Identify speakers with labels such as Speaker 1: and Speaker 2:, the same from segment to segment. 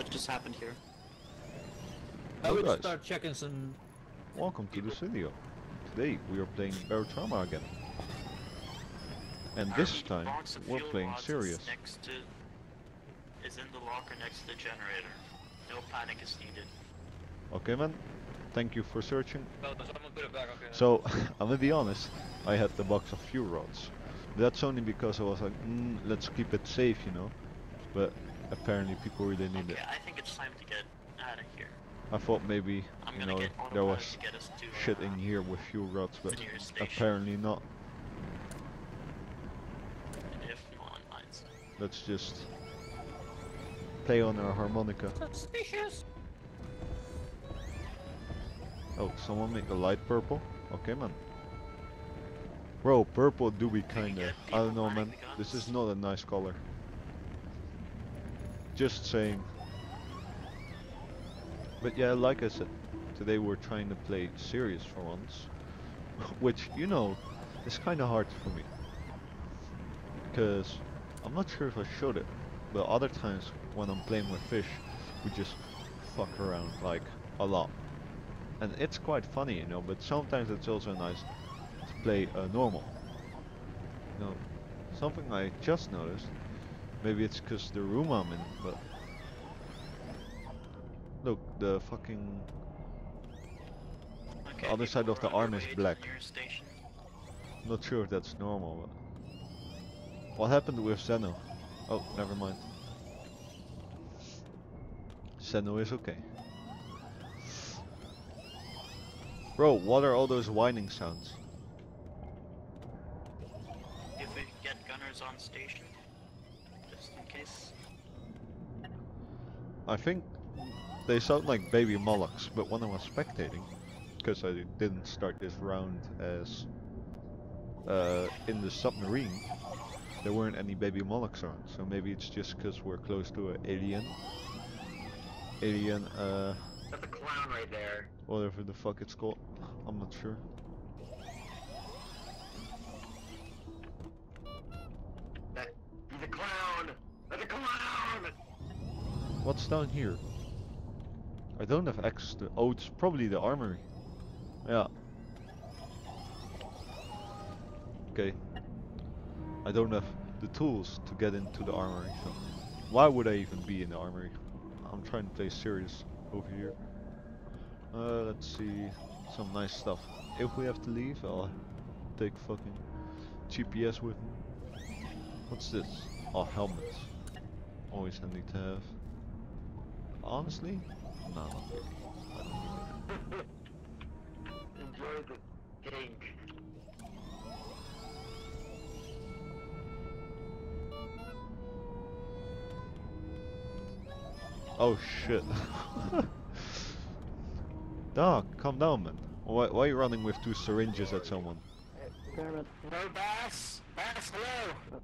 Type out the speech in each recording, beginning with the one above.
Speaker 1: What just happened here?
Speaker 2: I would
Speaker 3: guys.
Speaker 2: start checking some.
Speaker 3: Welcome to the studio. Today we are playing Barotrauma again. And this time we're playing
Speaker 1: rods
Speaker 3: serious.
Speaker 1: Is next to, is in the locker next to the generator. No panic is needed.
Speaker 3: Okay man, thank you for searching.
Speaker 2: Well, someone put it back. Okay.
Speaker 3: So, I'm gonna be honest, I had the box of fuel rods. That's only because I was like, mm, let's keep it safe, you know. But apparently people really need
Speaker 1: Okay,
Speaker 3: it.
Speaker 1: I think it's time to get out of here.
Speaker 3: I thought maybe,
Speaker 1: I'm
Speaker 3: you know, there was
Speaker 1: to get
Speaker 3: shit
Speaker 1: uh,
Speaker 3: in here with fuel rods, but apparently not.
Speaker 1: If no.
Speaker 3: Let's just play on our harmonica.
Speaker 2: Suspicious.
Speaker 3: Oh, someone make the light purple? Okay, man. Bro, purple do be kinda. I don't know, man. This is not a nice color. Just saying. But yeah, like I said, today we're trying to play serious for once. Which, you know, is kinda hard for me. Because I'm not sure if I showed it, but other times when I'm playing with fish, we just fuck around like a lot and it's quite funny, you know. But sometimes it's also nice to play uh, normal. You know, something I just noticed. Maybe it's because the room I'm in, but look, the fucking
Speaker 1: Okay,
Speaker 3: other side of the arm is
Speaker 1: the
Speaker 3: black. not sure if that's normal. But what happened with Zeno? Oh, never mind. Zeno is okay. Bro, what are all those whining sounds?
Speaker 1: If we get gunners on station, just in case.
Speaker 3: I think they sound like baby Molochs, but when I was spectating, because I didn't start this round as uh, in the submarine, there weren't any baby Molochs around. So maybe it's just because we're close to an alien. Alien, uh,
Speaker 4: That's a clown right there.
Speaker 3: whatever the fuck it's called. I'm not sure. What's down here? I don't have access to. Oh, it's probably the armory. Yeah. Okay. I don't have the tools to get into the armory, so why would I even be in the armory? I'm trying to play serious over here. Uh, let's see some nice stuff. If we have to leave, I'll take fucking GPS with me. What's this? Oh, helmets. Always handy to have. Honestly, no, not really. I don't need it.
Speaker 4: Enjoy the kink.
Speaker 3: Oh shit. Dog, calm down, man. Why, why are you running with two syringes at someone?
Speaker 1: Garrett,
Speaker 4: No bass. Bass, hello.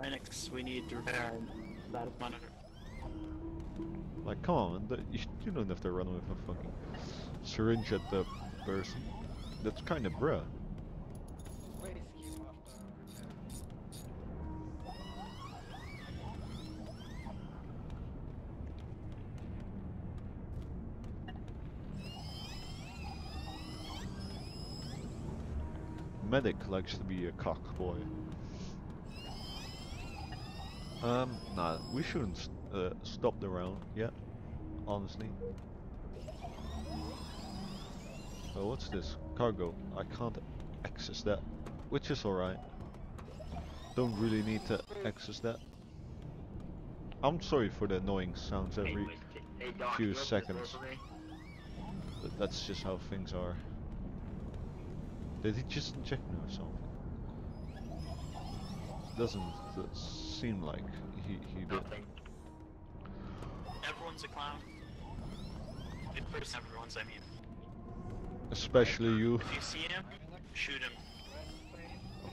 Speaker 1: Linux, we need to repair that monitor.
Speaker 3: Like, come on, You, you don't have to run with a fucking syringe at the person. That's kind of bruh. Medic likes to be a cock boy. Um, nah, we shouldn't uh, stop the round yet, honestly. Oh, what's this? Cargo. I can't access that, which is alright. Don't really need to access that. I'm sorry for the annoying sounds every,
Speaker 4: Hey, Doc,
Speaker 3: few
Speaker 4: you open this door
Speaker 3: seconds. but that's just how things are. Did he just inject me or something? Doesn't seem like he, he did.
Speaker 4: Nothing.
Speaker 1: Everyone's a clown. It first everyone's, I mean.
Speaker 3: Especially you.
Speaker 1: If you see him, shoot him.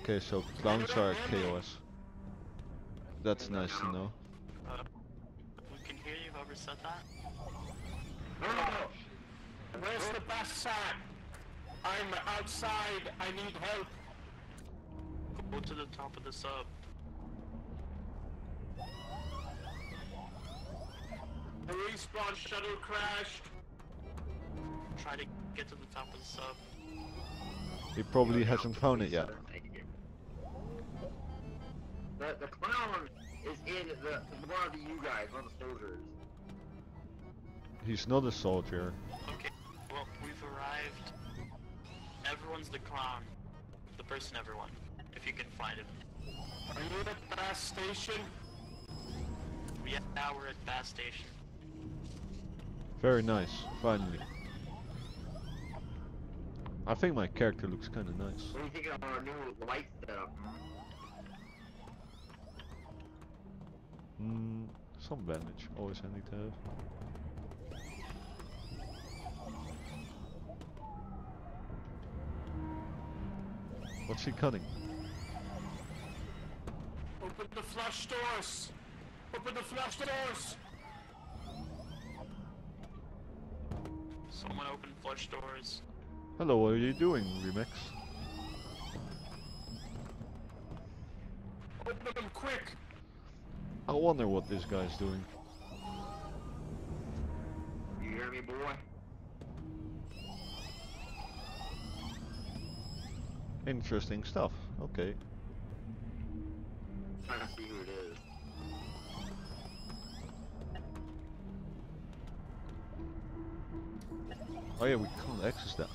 Speaker 3: Okay, so clowns are chaos. That's nice to know.
Speaker 1: Uh, we can hear you, whoever said that.
Speaker 4: Where's the bus at? I'm outside. I need help.
Speaker 1: Go to the top of the sub.
Speaker 4: Respawn shuttle crashed.
Speaker 1: Try to get to the top of the sub.
Speaker 3: He probably hasn't found it yet.
Speaker 4: The, the clown is in the one of the you guys, one of the soldiers.
Speaker 3: He's not a soldier.
Speaker 1: Okay, well, we've arrived. Everyone's the clown. The person everyone. If you can find him.
Speaker 4: Are you at the gas station?
Speaker 1: Yeah, now we're at Bass Station.
Speaker 3: Very nice, finally. I think my character looks kinda nice.
Speaker 4: What do you think of our new light setup?
Speaker 3: Hmm, some bandage, always handy to have. What's he cutting?
Speaker 4: Open the flush doors! Open the flush doors!
Speaker 1: Flush doors.
Speaker 3: Hello, what are you doing, Remix?
Speaker 4: Open them quick!
Speaker 3: I wonder what this guy's doing.
Speaker 4: You hear me, boy?
Speaker 3: Interesting stuff. Okay.
Speaker 4: trying to see who it is.
Speaker 3: Oh yeah, we can't access that.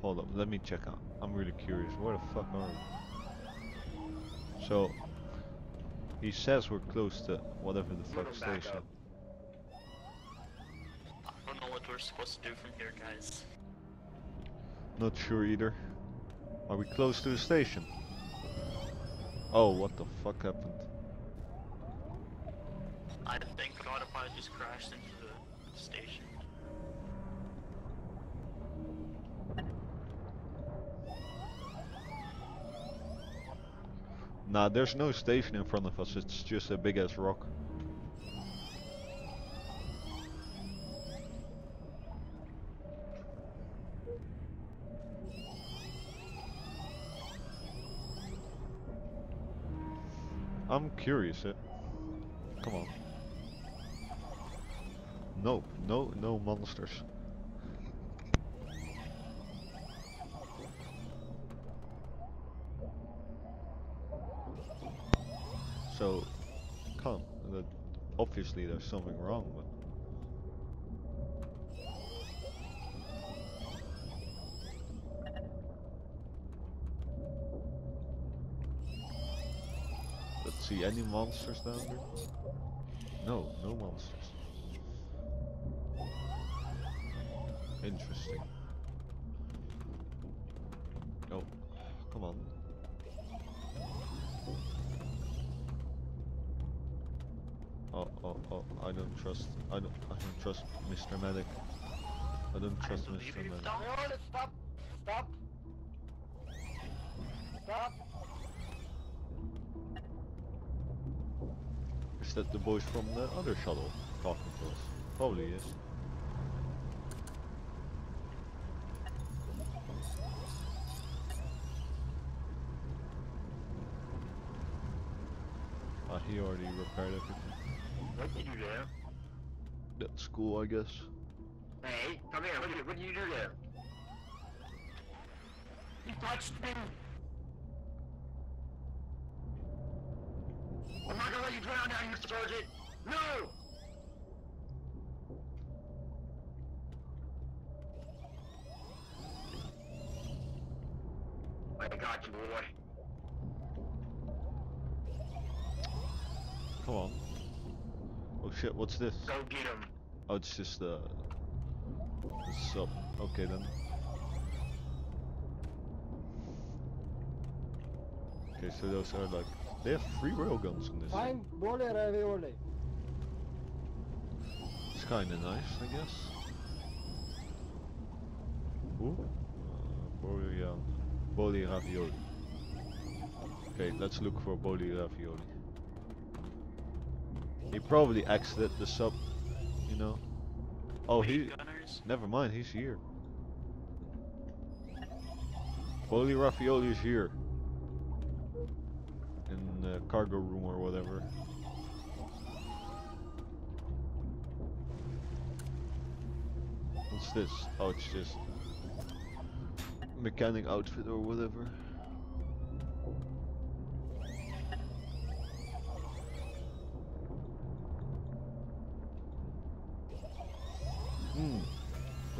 Speaker 3: Hold up, let me check out. I'm really curious. Where the fuck are we? So, he says we're close to whatever the fuck station.
Speaker 4: up.
Speaker 1: I don't know what we're supposed to do from here, guys.
Speaker 3: Not sure either. Are we close to the station? Oh, what the fuck happened?
Speaker 1: I think the autopilot just crashed into the station.
Speaker 3: Nah, there's no station in front of us. It's just a big ass rock. I'm curious. Eh? Come on. Nope, no, no monsters. So, come. Uh, obviously there's something wrong, but let's see any monsters down there. No, no monsters. Interesting. Oh, come on. Oh, oh, oh, I don't trust, I don't, I don't trust Mr. Medic. I don't trust
Speaker 1: believe
Speaker 3: Mr. Medic.
Speaker 1: done
Speaker 4: Hold it, stop! Stop! Stop!
Speaker 3: Is that the boys from the other shuttle talking to us? Probably is. Ah, he already repaired everything.
Speaker 4: What did you do there?
Speaker 3: At school, I guess.
Speaker 4: Hey, come here, what did you, what did you do there? You touched me! I'm not gonna let you drown down here, Sergeant! No! I got you, boy.
Speaker 3: Come on. Oh shit, what's this?
Speaker 4: Go get him.
Speaker 3: Oh, it's just the, the sub. Okay then. Okay, so those are like they have three railguns in this.
Speaker 5: Find Bole Ravioli.
Speaker 3: It's kind of nice, I guess. Ooh, uh, boli, uh, boli ravioli. Okay, let's look for boli ravioli. He probably exited the sub, you know. Oh, he. Never mind, he's here. Holy Raffioli is here. In the cargo room or whatever. What's this? Oh, it's just mechanic outfit or whatever.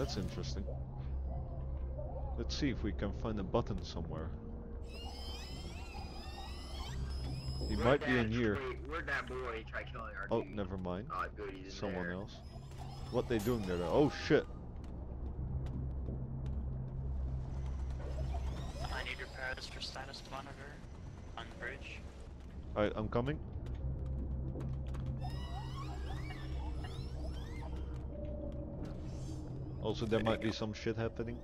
Speaker 3: That's interesting. Let's see if we can find a button somewhere. He
Speaker 4: Where'd
Speaker 3: might be in here.
Speaker 4: boy- Where'd that boy try killing our
Speaker 3: Oh,
Speaker 4: dude?
Speaker 3: never mind.
Speaker 4: Oh, good, he's
Speaker 3: Someone
Speaker 4: there.
Speaker 3: else. What they doing there? though? Oh shit!
Speaker 1: I need repairs for status monitor on the bridge.
Speaker 3: Alright, I'm coming. Also, there might be some shit happening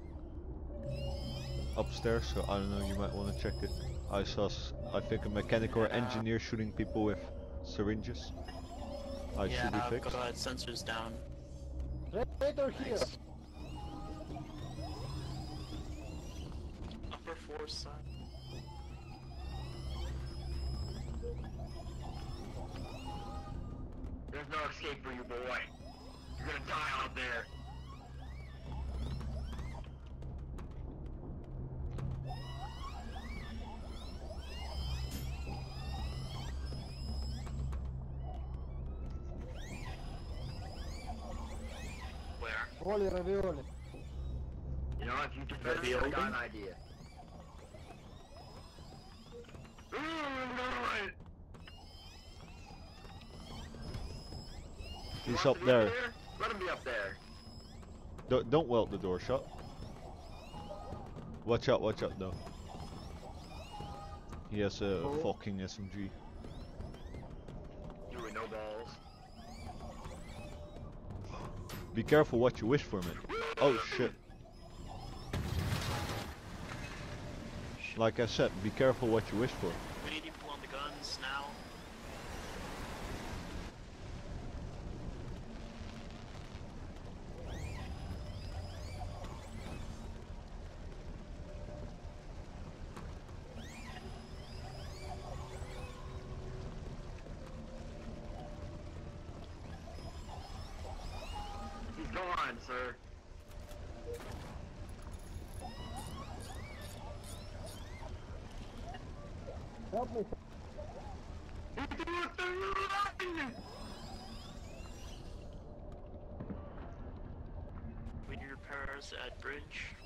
Speaker 3: upstairs, so I don't know. You might want to check it. I saw, I think, a mechanic or engineer shooting people with syringes. I
Speaker 1: yeah,
Speaker 3: should be
Speaker 1: I've
Speaker 3: fixed.
Speaker 1: got sensors down.
Speaker 5: Traitor here.
Speaker 1: Nice. Upper floor side.
Speaker 4: There's no escape for you, boy. You're gonna die out there.
Speaker 1: Where?
Speaker 5: Ravioli, ravioli.
Speaker 4: You know, if you defend me, I got an idea. Ooh, no,
Speaker 3: He's up
Speaker 4: to be
Speaker 3: there.
Speaker 4: Let him be up there.
Speaker 3: Don't, don't weld the door shut. Watch out, watch out, though. He has a
Speaker 5: Oh.
Speaker 3: fucking SMG.
Speaker 4: You with no balls.
Speaker 3: Be careful what you wish for, man. Oh shit. Like I said, be careful what you wish for.
Speaker 1: We need people on the guns now.
Speaker 4: He's sir.
Speaker 5: Help me.
Speaker 4: He threw the line!
Speaker 1: We need repairs at bridge.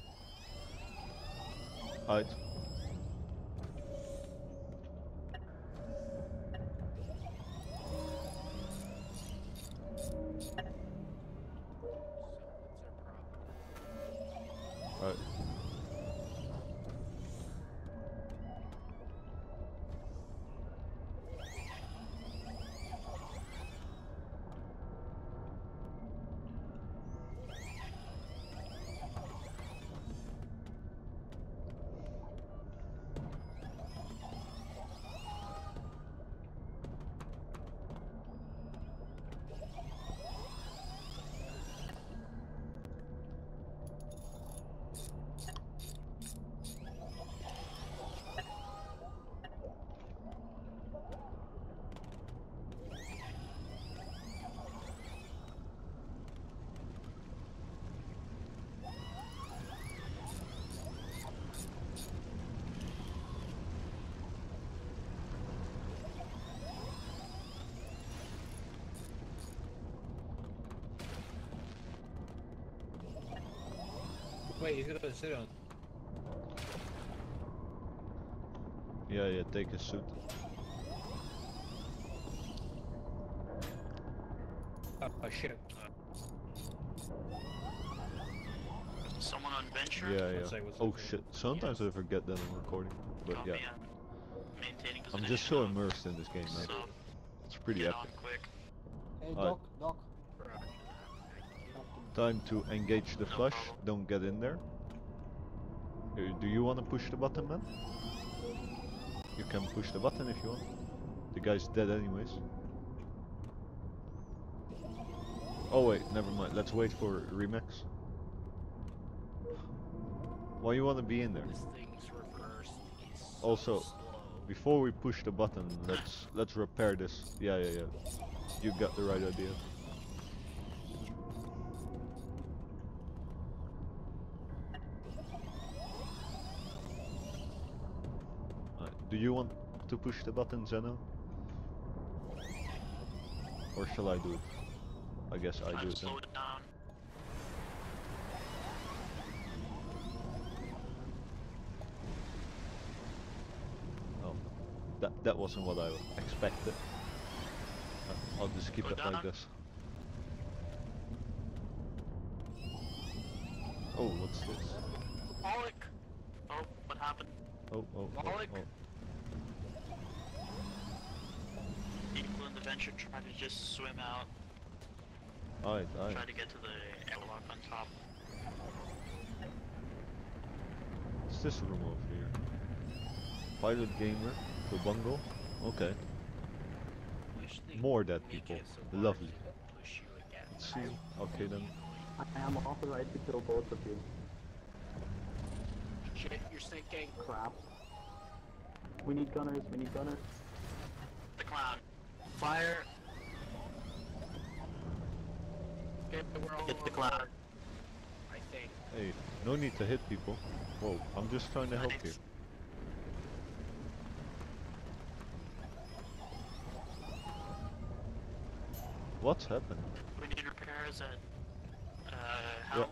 Speaker 3: Alright. Alright.
Speaker 2: Wait, he's gonna sit on.
Speaker 3: Yeah, yeah, take his suit.
Speaker 2: Oh, shit.
Speaker 1: Someone on venture.
Speaker 3: Yeah,
Speaker 2: One
Speaker 3: yeah.
Speaker 2: sec, one sec,
Speaker 3: Oh
Speaker 2: one sec.
Speaker 3: shit. Sometimes I forget that I'm recording. But
Speaker 1: Copy
Speaker 3: yeah.
Speaker 1: Maintaining
Speaker 3: I'm just so immersed in this game, man.
Speaker 1: So
Speaker 3: It's pretty
Speaker 1: get
Speaker 3: epic.
Speaker 1: on quick.
Speaker 5: Hey,
Speaker 3: Alright.
Speaker 5: Doc, Doc.
Speaker 3: Time to engage the flush. Don't get in there. Do you want to push the button, man? You can push the button if you want. The guy's dead anyways. Oh wait, never mind. Let's wait for Remax. Why you want to be in there?
Speaker 6: This thing's reversed. He's so
Speaker 3: Also. Before we push the button, let's let's repair this. Yeah, yeah, yeah. You got the right idea. Do you want to push the button, Zeno? Or shall I do it? I guess I do it then.
Speaker 1: slow it down.
Speaker 3: Oh, that that wasn't what I expected. Uh, I'll just keep it like this. Oh, what's this?
Speaker 1: Pollock! Oh, what happened?
Speaker 3: Oh, oh, oh, oh.
Speaker 1: People in the venture try to just swim out, oh,
Speaker 3: Alright, alright.
Speaker 1: try to get to the airlock on top.
Speaker 3: What's this room over here? Pilot gamer, the bungle. Okay, more dead people.
Speaker 6: so
Speaker 3: Lovely.
Speaker 6: to you.
Speaker 3: Let's see. Okay then.
Speaker 7: I am authorized to kill both of you.
Speaker 6: Shit, you're sinking.
Speaker 7: Crap. We need gunners, we need gunners.
Speaker 1: The clown. Fire!
Speaker 6: Okay, we're all
Speaker 1: Hit the
Speaker 6: on
Speaker 1: clown.
Speaker 6: I think.
Speaker 3: Hey, no need to hit people. Whoa, I'm just trying to help you. What's happened?
Speaker 1: We need repairs at, uh,
Speaker 3: Yeah.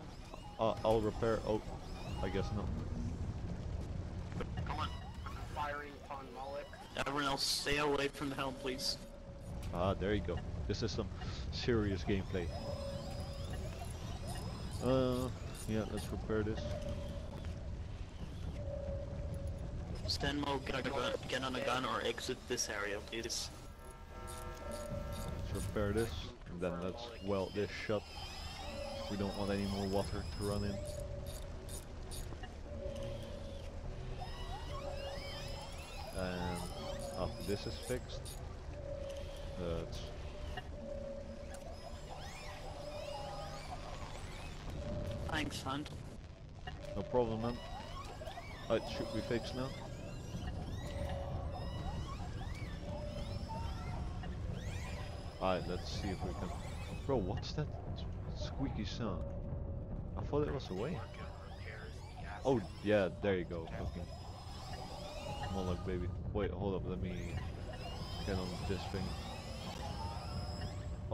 Speaker 3: Uh, I'll repair. Oh, I guess not.
Speaker 1: Come on.
Speaker 6: Firing upon Moloch.
Speaker 1: Everyone else, stay away from the helm, please.
Speaker 3: Ah, there you go. This is some serious gameplay. Uh, yeah, let's repair this.
Speaker 1: Stenmo, get, gun, get on a gun or exit this area, please.
Speaker 3: Let's repair this, and then let's weld this shut. We don't want any more water to run in. And after this is fixed, let's
Speaker 1: Thanks, Hunt.
Speaker 3: no problem, man. It should be fixed now. Alright, let's see if we can. Bro, what's that squeaky sound? I thought it was away.
Speaker 6: Work on repairs, the asset.
Speaker 3: Oh, yeah, there you go. Fucking look, baby. Wait, hold up, let me get on this thing.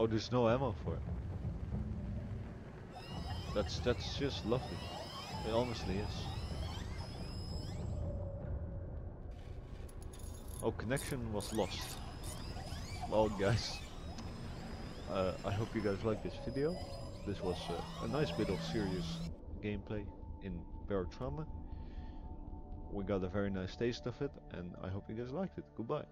Speaker 3: Oh, there's no ammo for it. That's that's just lovely. It honestly is. Oh, connection was lost. Well, guys, uh, I hope you guys liked this video. This was uh, a nice bit of serious gameplay in Barotrauma. We got a very nice taste of it, and I hope you guys liked it. Goodbye.